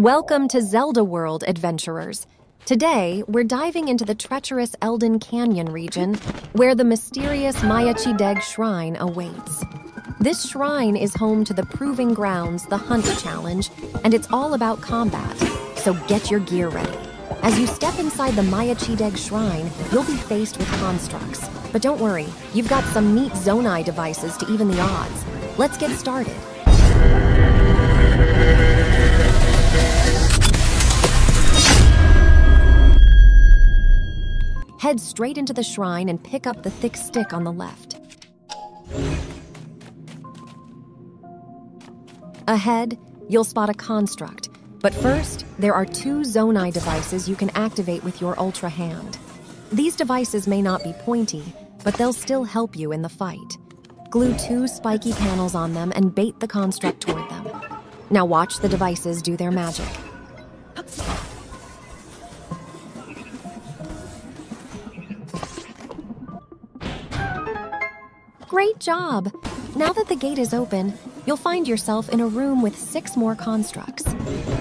Welcome to Zelda World, adventurers. Today, we're diving into the treacherous Eldin Canyon region, where the mysterious Mayachideg Shrine awaits. This shrine is home to the Proving Grounds, the Hunt Challenge, and it's all about combat, so get your gear ready. As you step inside the Mayachideg Shrine, you'll be faced with constructs. But don't worry, you've got some neat Zonai devices to even the odds. Let's get started. Head straight into the shrine and pick up the thick stick on the left. Ahead, you'll spot a construct. But first, there are two Zonai devices you can activate with your Ultra Hand. These devices may not be pointy, but they'll still help you in the fight. Glue two spiky panels on them and bait the construct toward them. Now watch the devices do their magic. Great job! Now that the gate is open, you'll find yourself in a room with six more constructs.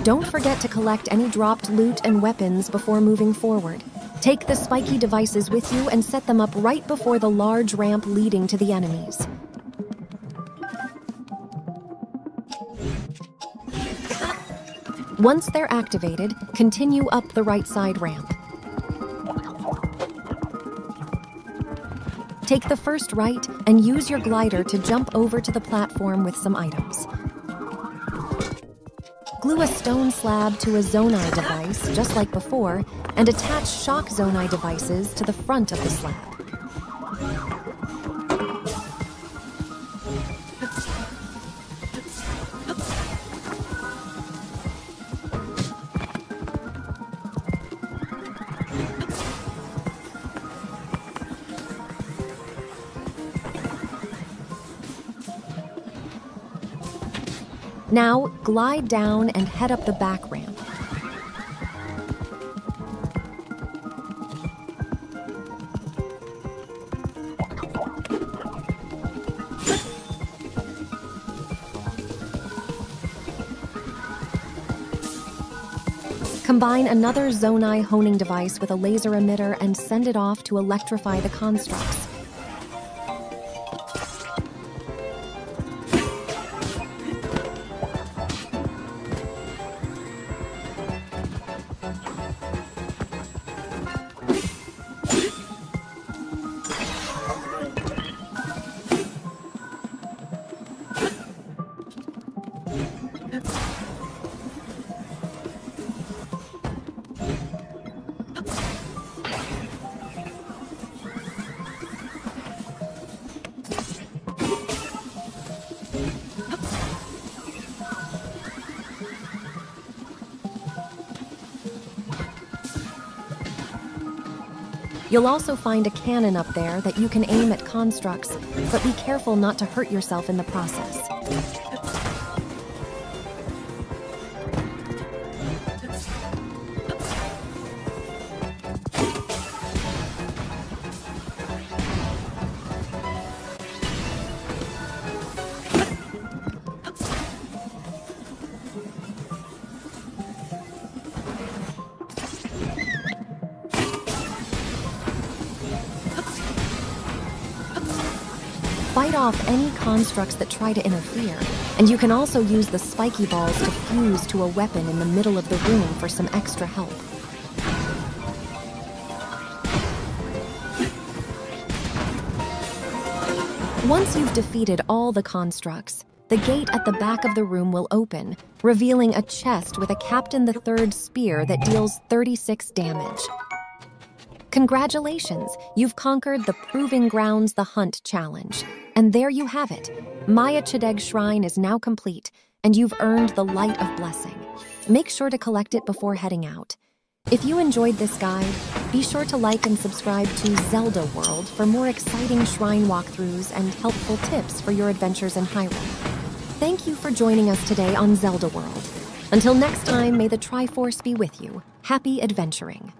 Don't forget to collect any dropped loot and weapons before moving forward. Take the spiky devices with you and set them up right before the large ramp leading to the enemies. Once they're activated, continue up the right side ramp. Take the first right and use your glider to jump over to the platform with some items. Glue a stone slab to a Zonai device, just like before, and attach shock Zonai devices to the front of the slab. Now, glide down and head up the back ramp. Combine another Zonai honing device with a laser emitter and send it off to electrify the constructs. You'll also find a cannon up there that you can aim at constructs, but be careful not to hurt yourself in the process. Fight off any constructs that try to interfere, and you can also use the spiky balls to fuse to a weapon in the middle of the room for some extra help. Once you've defeated all the constructs, the gate at the back of the room will open, revealing a chest with a Captain the Third spear that deals 36 damage. Congratulations, you've conquered the Proving Grounds the Hunt challenge. And there you have it. Mayachideg Shrine is now complete, and you've earned the Light of Blessing. Make sure to collect it before heading out. If you enjoyed this guide, be sure to like and subscribe to Zelda World for more exciting shrine walkthroughs and helpful tips for your adventures in Hyrule. Thank you for joining us today on Zelda World. Until next time, may the Triforce be with you. Happy adventuring.